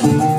做的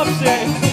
I'm Shane.